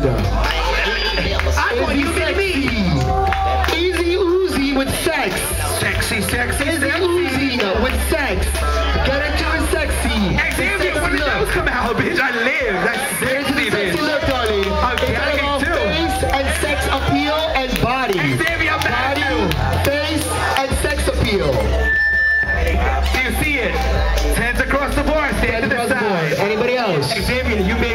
God. I want you to me. Easy Uzi with sex. Sexy, sexy, Easy sexy. Uzi uh, with sex. Get into it sexy. Xavier, when did those come out, bitch? I live. That's sexy, a sexy bitch. look, darling. I'm gagging too. face and sex appeal and body. Xavier, I'm Body, face, and sex appeal. Do you see it? Hands across the board, stand to the Across the board. side. Anybody else? Xavier, you may